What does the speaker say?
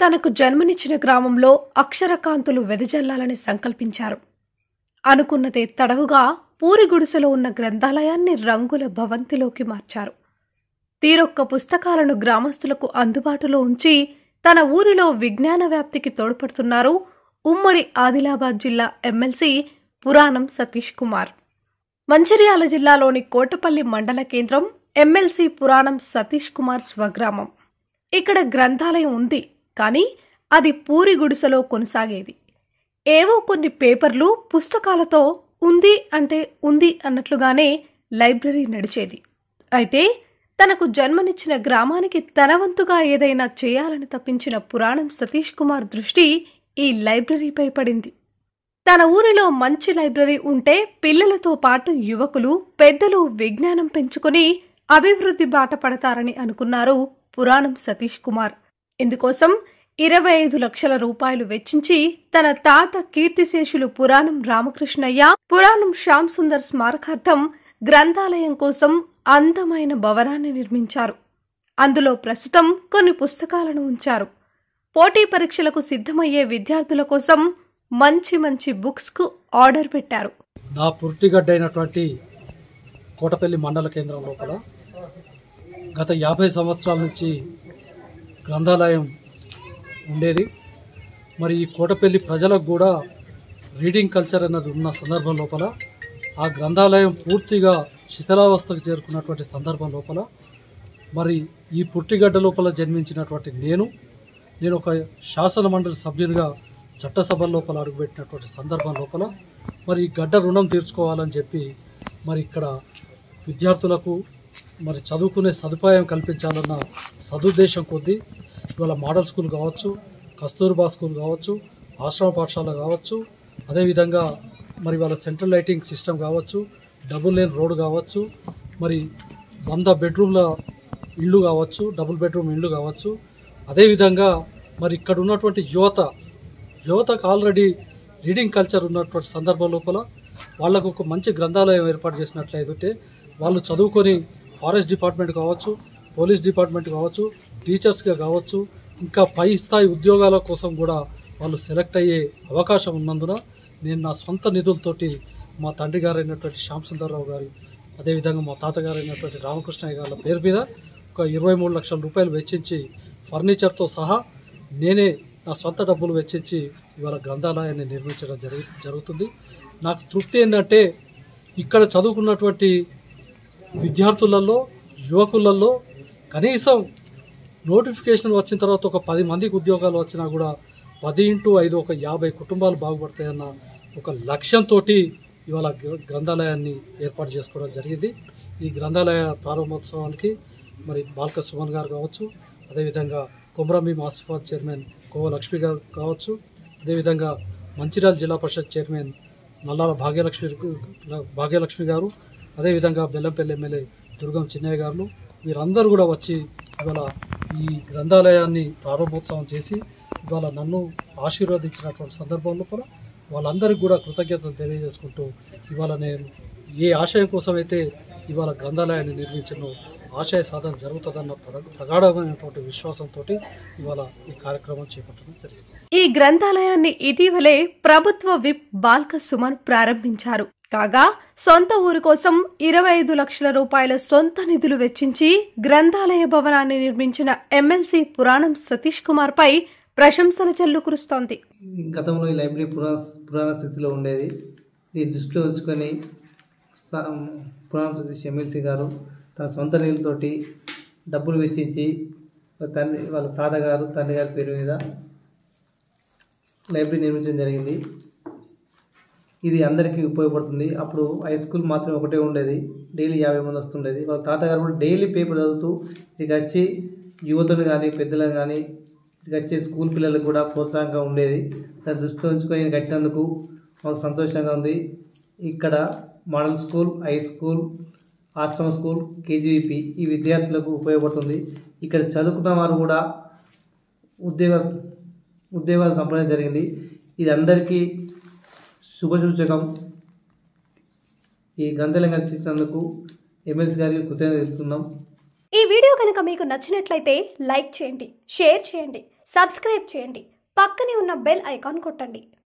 తనకు జన్మనిచ్చిన గ్రామంలో అక్షరకాంతులు వెదజల్లాలని సంకల్పించారు. అనుకున్నదే తడవుగా పూరి గుడిసెలో ఉన్న గ్రంథాలయాన్ని రంగుల భవంతిలోకి మార్చారు. తీరొక్క పుస్తకాలను గ్రామస్తులకు అందుబాటులో ఉంచి తన ఊరిలో విజ్ఞాన వ్యాప్తికి తోడ్పడుతున్నారు ఉమ్మడి ఆదిలాబాద్ జిల్లా ఎమ్మెల్సీ పురాణం సతీష్ కుమార్. మంచిర్యాల జిల్లాలోని కోటపల్లి మండల కేంద్రం ఎమ్మెల్సీ పురాణం సతీష్ కుమార్ స్వగ్రామం. ఇక్కడ గ్రంథాలయం ఉంది. కానీ అది పూరి గుడిసెలో కొనసాగేది. ఏవో కొన్ని పేపర్లు పుస్తకాలతో ఉంది అంటే ఉంది అన్నట్లుగానే లైబ్రరీ నడిచేది. అయితే తనకు జన్మనిచ్చిన గ్రామానికి తనవంతుగా ఏదైనా చేయాలని తప్పించిన పురాణం సతీష్ కుమార్ దృష్టి ఈ లైబ్రరీపై పడింది. తన ఊరిలో మంచి లైబ్రరీ ఉంటే పిల్లలతో పాటు యువకులు పెద్దలు విజ్ఞానం పెంచుకుని అభివృద్ధి బాట పడతారని అనుకున్నారు పురాణం సతీష్ కుమార్. ఇందుకోసం ఇరవై ఐదు లక్షల రూపాయలు వెచ్చించి తన తాత కీర్తిశేషులు పురాణం రామకృష్ణయ్య పురాణం శ్యామ్ సుందర్ స్మారకార్థం గ్రంథాలయం కోసం అందమైన భవనాన్ని నిర్మించారు. అందులో ప్రస్తుతం కొన్ని పుస్తకాలను ఉంచారు. పోటీ పరీక్షలకు సిద్ధమయ్యే విద్యార్థుల కోసం మంచి మంచి బుక్స్కు ఆర్డర్ పెట్టారు. నా పుర్తిగడ్డ అయినటువంటి కోటపల్లి మండల కేంద్రం లోపల గత యాభై సంవత్సరాల నుంచి గ్రంథాలయం ఉండేది. మరి ఈ కోటపల్లి ప్రజలకు కూడా రీడింగ్ కల్చర్ అన్నది ఉన్న సందర్భం లోపల ఆ గ్రంథాలయం పూర్తిగా శిథిలావస్థకు చేరుకున్నటువంటి సందర్భం లోపల మరి ఈ పుట్టిగడ్డ లోపల జన్మించినటువంటి నేను నేను ఒక శాసన మండలి సభ్యునిగా చట్టసభ లోపల అడుగుపెట్టినటువంటి సందర్భం లోపల మరి ఈ గడ్డ రుణం తీర్చుకోవాలని చెప్పి మరి ఇక్కడ విద్యార్థులకు మరి చదువుకునే సదుపాయం కల్పించాలన్న సదుద్దేశం కొద్దీ ఇవాళ మోడల్ స్కూల్ కావచ్చు కస్తూర్బా స్కూల్ కావచ్చు ఆశ్రమ పాఠశాల కావచ్చు అదేవిధంగా మరి వాళ్ళ సెంట్రల్ లైటింగ్ సిస్టమ్ కావచ్చు డబుల్ లేన్ రోడ్ కావచ్చు మరి వంద బెడ్రూమ్ల ఇల్లు కావచ్చు డబుల్ బెడ్రూమ్ ఇల్లు కావచ్చు. అదేవిధంగా మరి ఇక్కడ ఉన్నటువంటి యువత యువతకు ఆల్రెడీ రీడింగ్ కల్చర్ ఉన్నటువంటి సందర్భం లోపల వాళ్ళకు ఒక మంచి గ్రంథాలయం ఏర్పాటు చేసినట్లయితే వాళ్ళు చదువుకొని ఫారెస్ట్ డిపార్ట్మెంట్ కావచ్చు పోలీస్ డిపార్ట్మెంట్ కావచ్చు టీచర్స్గా కావచ్చు ఇంకా పై స్థాయి ఉద్యోగాల కోసం కూడా వాళ్ళు సెలెక్ట్ అయ్యే అవకాశం ఉన్నందున నేను నా సొంత నిధులతోటి మా తండ్రి గారు అయినటువంటి శ్యామ్ సుందర్రావు గారి అదేవిధంగా మా తాతగారు అయినటువంటి రామకృష్ణయ్య గారి పేరు మీద ఒక ఇరవై మూడు లక్షల రూపాయలు వెచ్చించి ఫర్నిచర్తో సహా నేనే నా సొంత డబ్బులు వెచ్చించి ఇవాళ గ్రంథాలయాన్ని నిర్మించడం జరుగు జరుగుతుంది. నాకు తృప్తి ఏంటంటే ఇక్కడ చదువుకున్నటువంటి విద్యార్థులలో యువకులలో కనీసం నోటిఫికేషన్ వచ్చిన తర్వాత ఒక పది మందికి ఉద్యోగాలు వచ్చినా కూడా పది ఇంటూ ఐదు ఒక యాభై కుటుంబాలు బాగుపడతాయన్న ఒక లక్ష్యంతో ఇవాళ గ్రంథాలయాన్ని ఏర్పాటు చేసుకోవడం జరిగింది. ఈ గ్రంథాలయ ప్రారంభోత్సవానికి మరి బాల్క సుమన్ గారు కావచ్చు అదేవిధంగా కొమరమి మాసిఫాద్ చైర్మన్ కోవ లక్ష్మి గారు కావచ్చు అదేవిధంగా మంచిర్యాల జిల్లా పరిషత్ చైర్మన్ నల్లాల భాగ్యలక్ష్మి భాగ్యలక్ష్మి గారు అదేవిధంగా బెల్లంపల్లి ఎమ్మెల్యే దుర్గం చిన్నయ్య గారు వీరందరూ కూడా వచ్చి ఇవాళ ఈ గ్రంథాలయాన్ని ప్రారంభోత్సవం చేసి ఇవాళ నన్ను ఆశీర్వదించినటువంటి సందర్భంలో కూడా వాళ్ళందరికీ కూడా కృతజ్ఞతలు తెలియజేసుకుంటూ ఇవాళ నేను ఏ ఆశయం కోసమైతే ఇవాళ గ్రంథాలయాన్ని నిర్మించను ఆశయ సాధన జరుగుతుందన్న ప్రగాఢమైనటువంటి విశ్వాసంతో ఇవాళ ఈ కార్యక్రమం చేపట్టడం జరిగింది. ఈ గ్రంథాలయాన్ని ఇటీవలే ప్రభుత్వ విప్ బాల్క సుమన్ ప్రారంభించారు. కాగా సొంత ఊరు కోసం ఇరవై ఐదు లక్షల రూపాయల సొంత నిధులు వెచ్చించి గ్రంథాలయ భవనాన్ని నిర్మించిన ఎమ్మెల్సీ పురాణం సతీష్ కుమార్ పై ప్రశంసల జల్లు కురుస్తోంది గతంలో ఈ లైబ్రరీ పురాణ పురాణ స్థితిలో ఉండేది. దీన్ని దృష్టిలో ఉంచుకొని స్థా- సతీష్ ఎమ్మెల్సీ గారు తన సొంత నిధులతోటి డబ్బులు వెచ్చించి తండ్రి వాళ్ళ తాతగారు తండ్రి గారి పేరు మీద లైబ్రరీ నిర్మించడం జరిగింది. ఇది అందరికీ ఉపయోగపడుతుంది. అప్పుడు హై స్కూల్ మాత్రం ఒకటే ఉండేది. డైలీ యాభై మంది వస్తుండేది. వాళ్ళ తాతగారు కూడా డైలీ పేపర్ చదువుతూ ఇక వచ్చి యువతను కానీ పెద్దలను కానీ ఇక వచ్చే స్కూల్ పిల్లలకు కూడా ప్రోత్సాహంగా ఉండేది. దాన్ని దృష్టిలో ఉంచుకొని కట్టినందుకు మాకు సంతోషంగా ఉంది. ఇక్కడ model school high school ashram school KGVP ఈ విద్యార్థులకు ఉపయోగపడుతుంది. ఇక్కడ చదువుకున్న వారు కూడా ఉద్యోగ ఉద్యోగాలు సంపాదించడం జరిగింది. ఇది అందరికీ శుభసూచకం. ఈ గ్రంథాలయం కల్పించినందుకు ఎమ్మెల్సీ గారికి కృతజ్ఞత తెలుపుతున్నాం. ఈ వీడియో కనుక మీకు నచ్చినట్లయితే లైక్ చేయండి షేర్ చేయండి సబ్స్క్రైబ్ చేయండి పక్కనే ఉన్న బెల్ ఐకాన్ కొట్టండి.